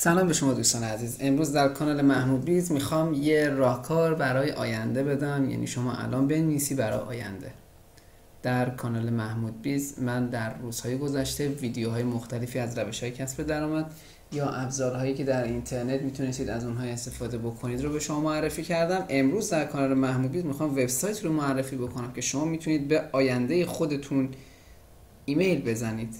سلام به شما دوستان عزیز. امروز در کانال محمود بیز می‌خوام یه راهکار برای آینده بدم. یعنی شما الان بنویسی برای آینده. در کانال محمود بیز من در روزهای گذشته ویدیوهای مختلفی از روش های کسب درآمد یا ابزارهایی که در اینترنت می‌تونستید از اونها استفاده بکنید رو به شما معرفی کردم. امروز در کانال محمود بیز می‌خوام وبسایت رو معرفی بکنم که شما می‌تونید به آینده خودتون ایمیل بزنید.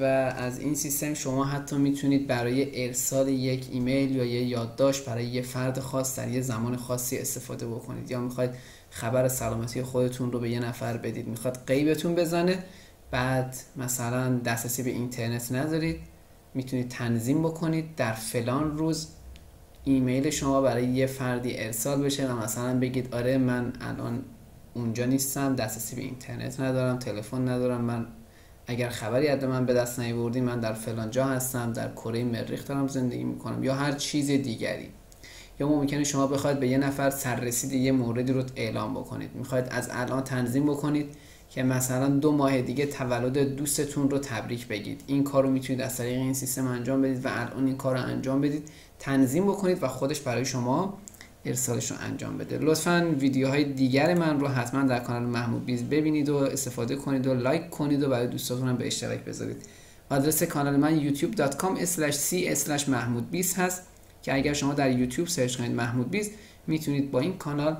و از این سیستم شما حتی می‌تونید برای ارسال یک ایمیل یا یه یادداشت برای یه فرد خاص در یه زمان خاصی استفاده بکنید یا می‌خواید خبر سلامتی خودتون رو به یه نفر بدید. می‌خواد قیبتون بزنه بعد مثلا دسترسی به اینترنت ندارید می‌تونید تنظیم بکنید. در فلان روز ایمیل شما برای یه فردی ارسال بشه و مثلا بگید آره من الان اونجا نیستم دسترسی به اینترنت ندارم تلفن ندارم من اگر خبری از من به دست نیاوردی من در فلان جا هستم در کره مریخ دارم زندگی می‌کنم یا هر چیز دیگری. یا ممکنه شما بخواید به یه نفر سررسید یه موردی رو اعلام بکنید. می‌خواید از الان تنظیم بکنید که مثلا دو ماه دیگه تولد دوستتون رو تبریک بگید. این کار رو می‌تونید از طریق این سیستم انجام بدید و الان این کار رو انجام بدید. تنظیم بکنید و خودش برای شما ارسالش رو انجام بده. لطفا ویدیوهای دیگر من رو حتما در کانال محمود بیز ببینید و استفاده کنید و لایک کنید و برای دوستاتون هم به اشتراک بذارید. آدرس کانال من youtube.com c محمود بیز هست که اگر شما در یوتیوب search کنید محمود بیز می‌تونید با این کانال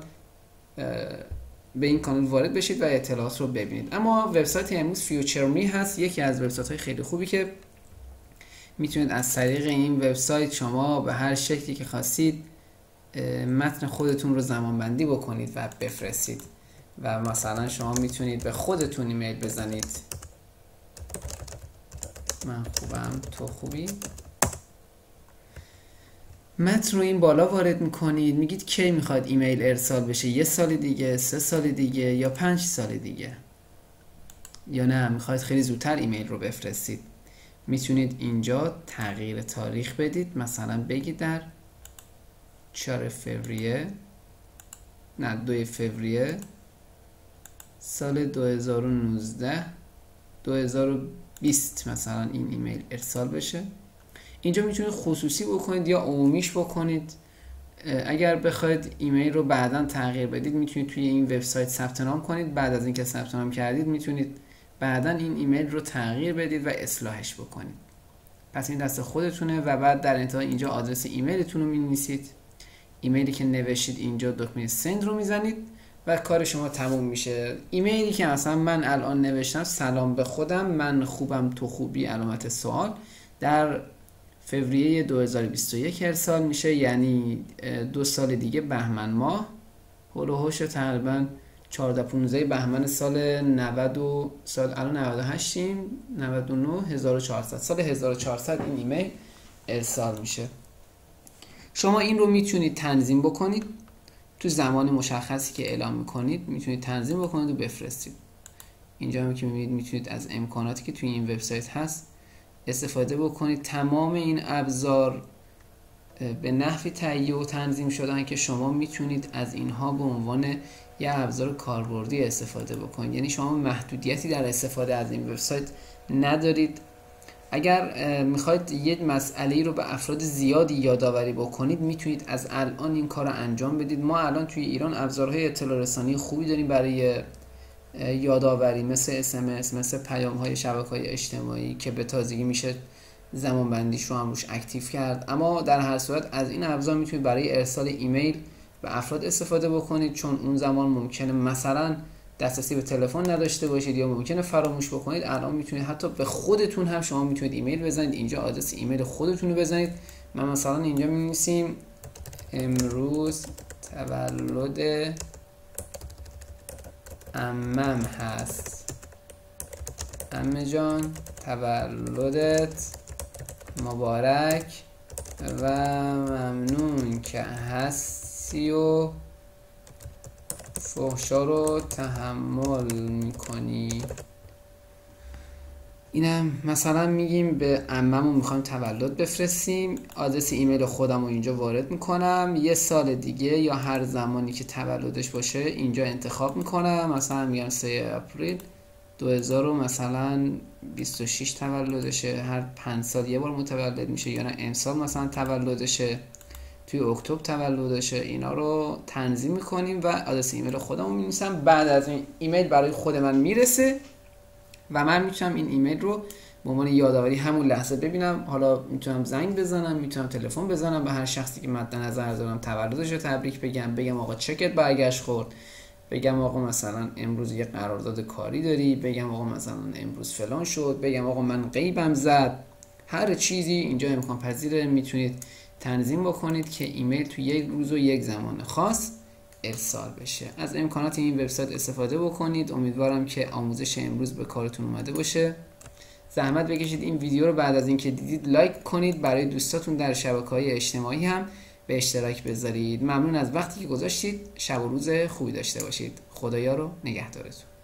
به این کانال وارد بشید و اطلاعات رو ببینید. اما وبسایت امروز Future Me هست یکی از وبسایت های خیلی خوبی که می‌تونید از طریق این وبسایت شما به هر شکلی که خواستید متن خودتون رو زمان بندی بکنید و بفرستید. و مثلا شما می‌تونید به خودتون ایمیل بزنید. من خوبم. تو خوبی؟ متن رو این بالا وارد می‌کنید. میگید کی می‌خواد ایمیل ارسال بشه؟ یه سال دیگه سه سال دیگه یا پنج سال دیگه؟ یا نه می‌خواید خیلی زودتر ایمیل رو بفرستید. می‌تونید اینجا تغییر تاریخ بدید. مثلا بگید در 4 فوریه. نه 2 فوریه. سال 2019 2020 مثلا این ایمیل ارسال بشه. اینجا می‌تونید خصوصی بکنید یا عمومیش بکنید. اگر بخواید ایمیل رو بعدا تغییر بدید می‌تونید توی این وبسایت ثبت نام کنید. بعد از اینکه ثبت نام کردید می‌تونید بعدا این ایمیل رو تغییر بدید و اصلاحش بکنید. پس این دست خودتونه و بعد در انتها اینجا آدرس ایمیلتون رو می‌نویسید. ایمیلی که نوشید اینجا دکمه سند رو می‌زنید و کار شما تموم میشه. ایمیلی که مثلا من الان نوشتم سلام به خودم من خوبم تو خوبی علامت سوال. در فوریه 2021 ارسال میشه یعنی دو سال دیگه بهمن ماه. هول و تقریبا 14 15 بهمن سال 90 سال الان 98 99 1400 سال 1400 این ایمیل ارسال میشه. شما این رو می‌تونید تنظیم بکنید. تو زمان مشخصی که اعلام می‌کنید می‌تونید تنظیم بکنید و بفرستید. اینجا هم که می‌بینید می‌تونید از امکاناتی که توی این وبسایت هست استفاده بکنید. تمام این ابزار به نحوی تهیه و تنظیم شدن که شما می‌تونید از اینها به عنوان یه ابزار کاربردی استفاده بکنید. یعنی شما محدودیتی در استفاده از این وبسایت ندارید. اگر می‌خواید یه مسئله رو به افراد زیادی یادآوری بکنید می‌تونید از الان این کار رو انجام بدید. ما الان توی ایران ابزارهای اطلاع رسانی خوبی داریم برای یادآوری مثل SMS مثل پیام های شبکه های اجتماعی که به تازگی میشه زمان بندیش رو هم روش active کرد. اما در هر صورت از این ابزار می‌تونید برای ارسال ایمیل به افراد استفاده بکنید چون اون زمان ممکنه مثلا دسترسی به تلفن نداشته باشید یا ممکنه فراموش بکنید الان می‌تونید حتی به خودتون هم شما می‌تونید ایمیل بزنید. اینجا آدرس ایمیل خودتون رو بزنید. من مثلا اینجا می امروز تولد امم هست. امه جان تولدت مبارک و ممنون که هستی و فحشا رو تحمل می‌کنی. اینم مثلا میگیم به اممون می‌خوایم تولد بفرستیم. آدرس ایمیل خودم رو اینجا وارد می‌کنم. یه سال دیگه یا هر زمانی که تولدش باشه اینجا انتخاب می‌کنم. مثلا میگم 3 اپریل 2000 رو مثلا 26 تولدشه. هر 5 سال یه بار متولد میشه یا نه. امسال مثلا تولدشه. توی اکتبر تولدشه اینا رو تنظیم می‌کنیم و آدرس ایمیل خودمون می‌نویسم. بعد از این ایمیل برای خود من می‌رسه و من می‌تونم این ایمیل رو به عنوان یادآوری همون لحظه ببینم. حالا می‌تونم زنگ بزنم می‌تونم تلفن بزنم به هر شخصی که مد نظر دارم تولدش رو تبریک بگم. بگم آقا چکت برگشت خورد. بگم آقا مثلا امروز یه قرارداد کاری داری. بگم آقا مثلا امروز فلان شد. بگم آقا من غیبم زد. هر چیزی اینجا امکان پذیره می‌تونید تنظیم بکنید که ایمیل تو یک روز و یک زمان خاص ارسال بشه. از امکانات این وبسایت استفاده بکنید. امیدوارم که آموزش امروز به کارتون اومده باشه. زحمت بکشید. این ویدیو رو بعد از اینکه دیدید لایک کنید. برای دوستاتون در شبکه های اجتماعی هم به اشتراک بذارید. ممنون از وقتی که گذاشتید. شب و روز خوبی داشته باشید. خدایا رو نگهدارتون.